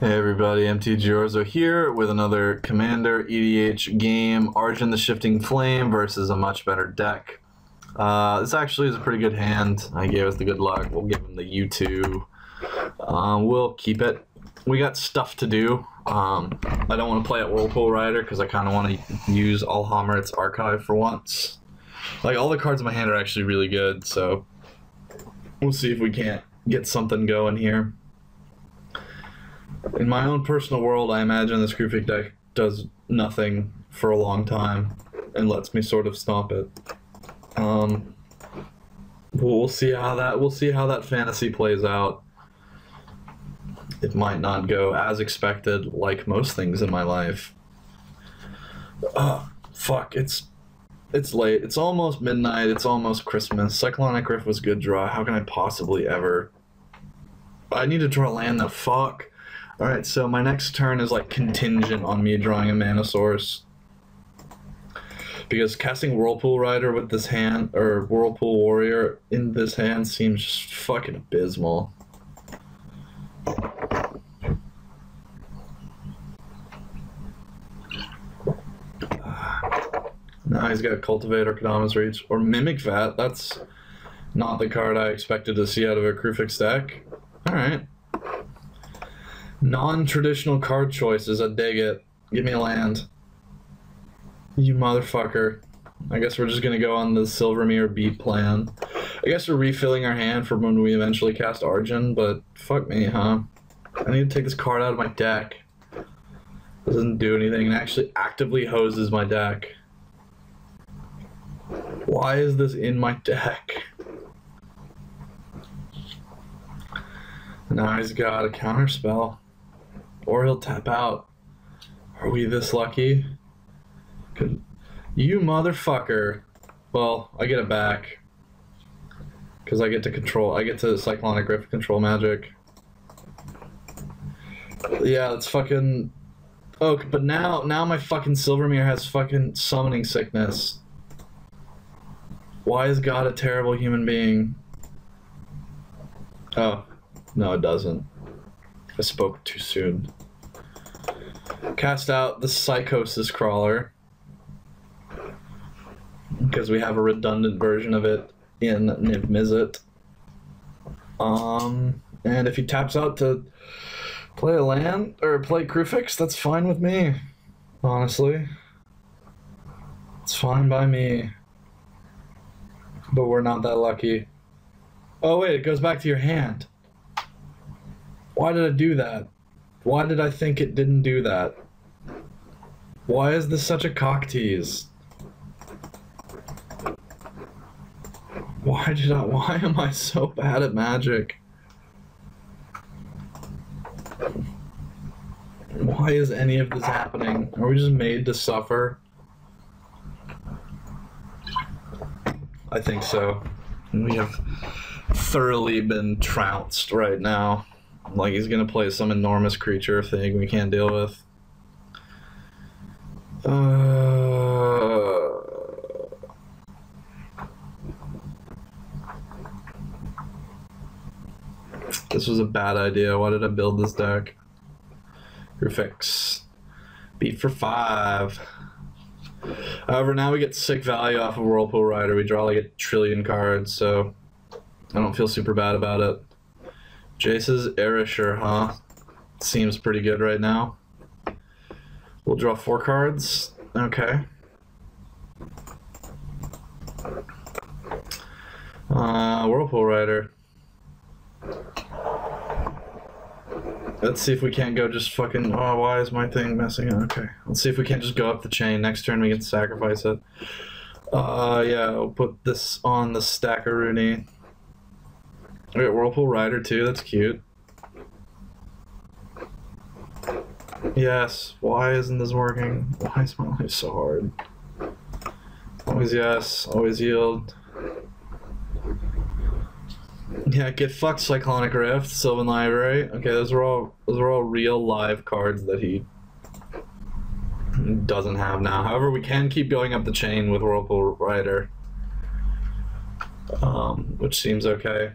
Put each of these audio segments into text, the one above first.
Hey everybody, MTG Orzo here with another Commander EDH game, Arjun the Shifting Flame versus a much better deck. Uh, this actually is a pretty good hand. I gave us the good luck. We'll give him the U2. Um, we'll keep it. We got stuff to do. Um, I don't want to play at Whirlpool Rider because I kind of want to use Alhammarret's Archive for once. Like, all the cards in my hand are actually really good, so we'll see if we can't get something going here. In my own personal world, I imagine this Kruphix deck does nothing for a long time and lets me sort of stomp it. Um, we'll see how that we'll see how that fantasy plays out. It might not go as expected, like most things in my life. Oh, fuck! It's it's late. It's almost midnight. It's almost Christmas. Cyclonic Rift was good draw. How can I possibly ever? I need to draw land. The fuck. All right. So my next turn is like contingent on me drawing a mana source because casting Whirlpool Rider with this hand or Whirlpool Warrior in this hand seems just fucking abysmal. Ah. Now he's got Cultivator, Kodama's Reach, or Mimic Vat. That's not the card I expected to see out of a Kruphix deck. Alright. Non-traditional card choices, I dig it. Give me a land. You motherfucker. I guess we're just gonna go on the Silvermere beat plan. I guess we're refilling our hand for when we eventually cast Arjun, but fuck me, huh? I need to take this card out of my deck. Doesn't do anything and actually actively hoses my deck. Why is this in my deck? Now he's got a counter spell. Or he'll tap out. Are we this lucky? Could you motherfucker. Well, I get it back. Because I get to control, I get to Cyclonic Rift control magic. Yeah, it's fucking... Oh, but now, now my fucking Silvermere has fucking summoning sickness. Why is God a terrible human being? Oh, no, it doesn't. I spoke too soon. Cast out the Psychosis Crawler. Because we have a redundant version of it in Niv Mizzet. Um, and if he taps out to play a land or play Kruphix, that's fine with me. Honestly, it's fine by me. But we're not that lucky. Oh wait, it goes back to your hand. Why did I do that? Why did I think it didn't do that? Why is this such a cock tease? Why did I, why am I so bad at magic? Why is any of this happening? Are we just made to suffer? I think so. We have thoroughly been trounced right now. Like he's gonna play some enormous creature thing we can't deal with. Uh, this was a bad idea. Why did I build this deck? Kruphix. Beat for five. However, now we get sick value off of Whirlpool Rider. We draw like a trillion cards, so I don't feel super bad about it. Jace's Erasure, huh? Seems pretty good right now. We'll draw four cards. Okay. Uh, Whirlpool Rider. Let's see if we can't go just fucking. Oh, why is my thing messing up? Okay. Let's see if we can't just go up the chain. Next turn we can sacrifice it. Uh, yeah, we'll put this on the Stackaroonie. We got Whirlpool Rider too. That's cute. Yes. Why isn't this working? Why is my life so hard? Always yes. Always yield. Yeah, get fucked, Cyclonic Rift, Sylvan Library. Okay, those are all those are all real live cards that he doesn't have now. However, we can keep going up the chain with Whirlpool Rider, um, which seems okay.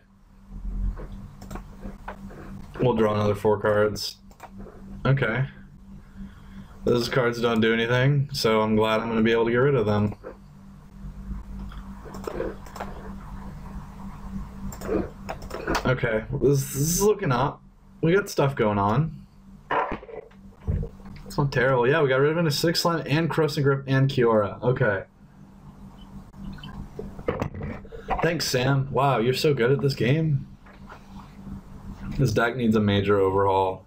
We'll draw another four cards. Okay. Those cards don't do anything, so I'm glad I'm going to be able to get rid of them. Okay, this, this is looking up. We got stuff going on. It's not terrible. Yeah, we got rid of a six line and Crossing Grip and Kiora. Okay. Thanks, Sam. Wow, you're so good at this game. This deck needs a major overhaul.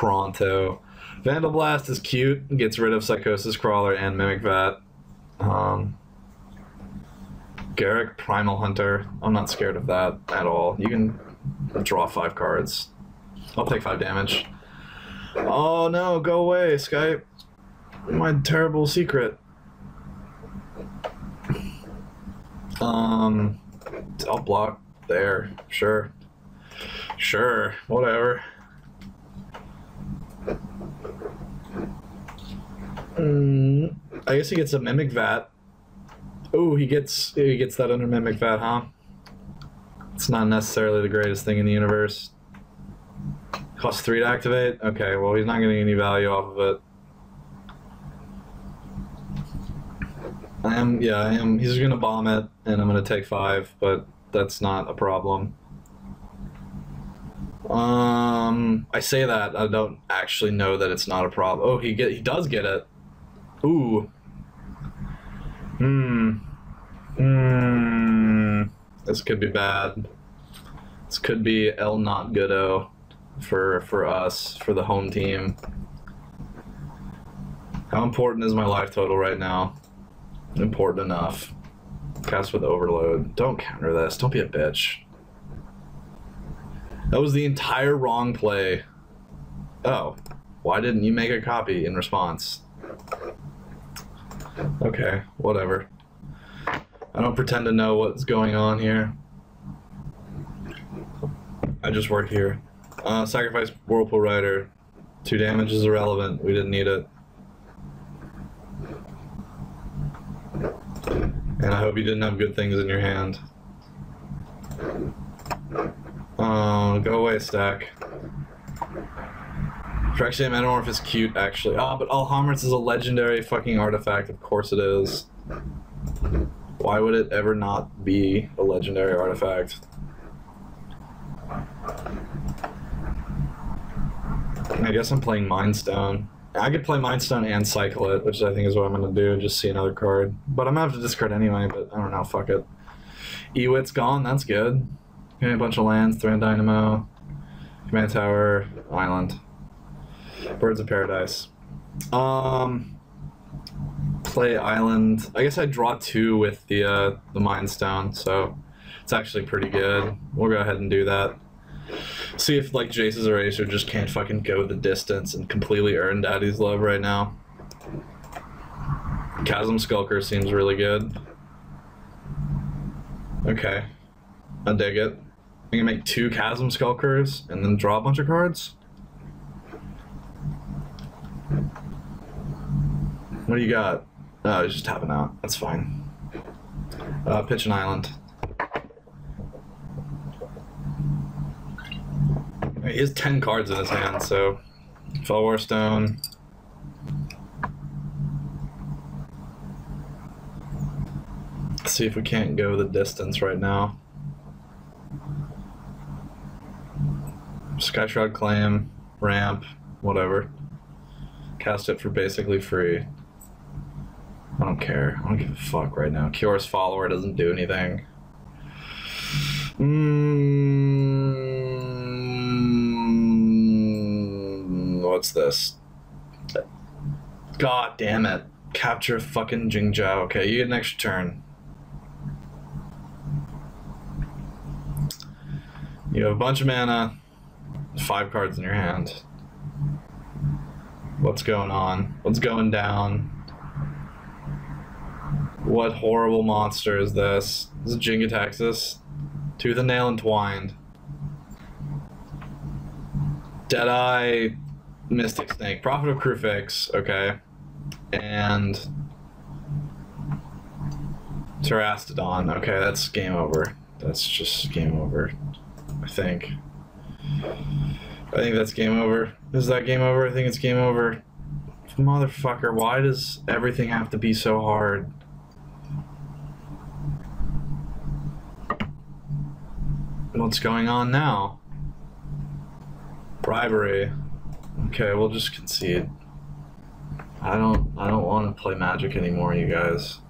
Pronto. Vandalblast is cute. Gets rid of Psychosis Crawler and Mimic Vat. Um, Garruk Primal Hunter. I'm not scared of that at all. You can draw five cards. I'll take five damage. Oh no, go away, Skype. My terrible secret. Um, I'll block there. Sure. Sure. Whatever. Mm, I guess he gets a Mimic Vat. Oh, he gets he gets that under Mimic Vat, huh? It's not necessarily the greatest thing in the universe. Cost three to activate? Okay, well he's not getting any value off of it. I am yeah, I am he's gonna bomb it and I'm gonna take five, but that's not a problem. Um I say that, I don't actually know that it's not a problem. Oh he get he does get it. Ooh. Hmm. Hmm. This could be bad. This could be El Not Goodo for for us for the home team. How important is my life total right now? Important enough. Cast with overload. Don't counter this. Don't be a bitch. That was the entire wrong play. Oh, why didn't you make a copy in response? Okay, whatever. I don't pretend to know what's going on here. I just work here. Uh, sacrifice Whirlpool Rider. Two damage is irrelevant. We didn't need it. And I hope you didn't have good things in your hand. Oh, go away, stack. Phyrexian Metamorph is cute, actually. Oh, but Alhammarret's is a legendary fucking artifact. Of course it is. Why would it ever not be a legendary artifact? I guess I'm playing Mind Stone. I could play Mind Stone and cycle it, which I think is what I'm going to do, just see another card. But I'm going to have to discard anyway, but I don't know, fuck it. Ewit's gone, that's good. Okay, a bunch of lands, Thran Dynamo, Command Tower, Island. Birds of Paradise. Um, play Island. I guess I draw two with the uh, the Mind Stone, so it's actually pretty good. We'll go ahead and do that. See if like Jace's Erasure just can't fucking go the distance and completely earn Daddy's love right now. Chasm Skulker seems really good. Okay. I dig it. I can make two Chasm Skulkers and then draw a bunch of cards. What do you got? Oh, he's just tapping out. That's fine. Uh, pitch an island. He has 10 cards in his hand, so. Fellwar Stone. Let's see if we can't go the distance right now. Skyshroud Claim, ramp, whatever. Cast it for basically free. I don't care. I don't give a fuck right now. Kiora's follower doesn't do anything. Mm, what's this? God damn it. Capture fucking Jingzhou. Okay, you get an extra turn. You have a bunch of mana, five cards in your hand. What's going on? What's going down? What horrible monster is this? This is Jin-Gitaxias. Tooth and Nail entwined. Deadeye, Mystic Snake, Prophet of Kruphix, okay. And Terastodon, okay, that's game over. That's just game over, I think. I think that's game over. Is that game over? I think it's game over. Motherfucker, why does everything have to be so hard? What's going on now? Bribery. Okay, we'll just concede. I don't I don't want to play magic anymore, you guys.